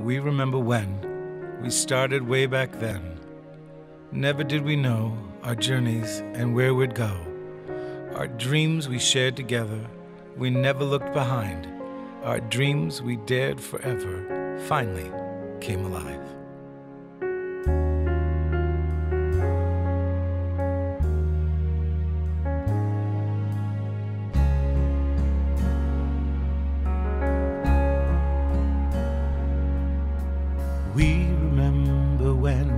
we remember when we started way back then. Never did we know our journeys and where we'd go. Our dreams we shared together, we never looked behind. Our dreams we dared forever finally came alive. We remember when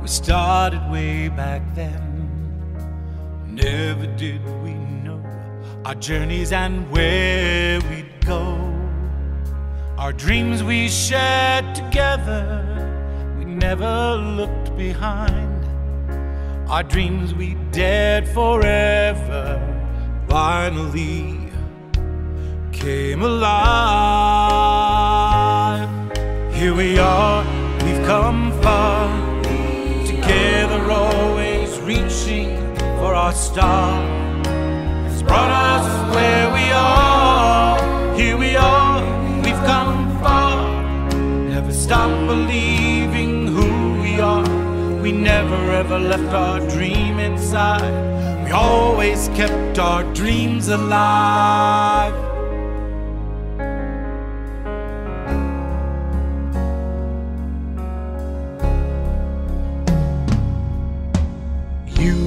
we started way back then. Never did we know our journeys and where we'd go. Our dreams we shared together, we never looked behind. Our dreams we dared forever finally came alive. Here we are, we've come far, together always reaching for our star. It's brought us where we are. Here we are, we've come far. Never stop believing who we are. We never ever left our dream inside. We always kept our dreams alive.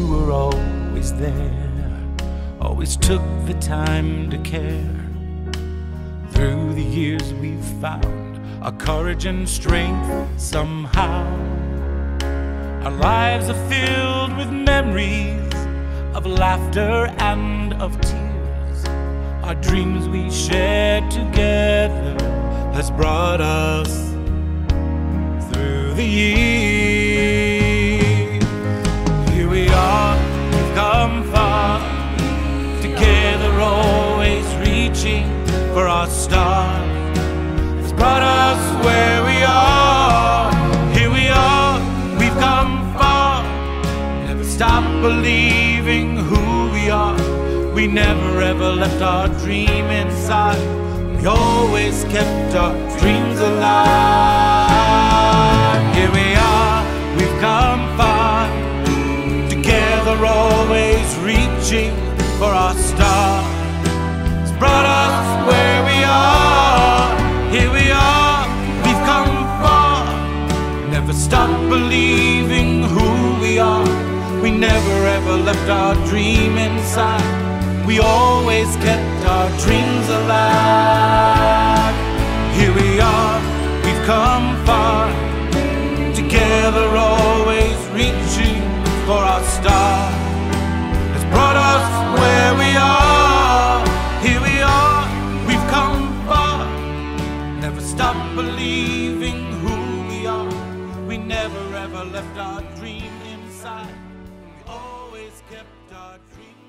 Were always there, always took the time to care. Through the years, we've found our courage and strength somehow. Our lives are filled with memories of laughter and of tears. Our dreams we shared together has brought us through the years. Reaching for our star. It's brought us where we are. Here we are, we've come far. Never stop believing who we are. We never ever left our dream inside. We always kept our dreams alive. Here we are, we've come far. Together always reaching for our star. Brought us where we are. Here we are, we've come far. Never stop believing who we are. We never ever left our dream inside. We always kept our dreams alive. Here we are, we've come never left our dream inside. We always kept our dream.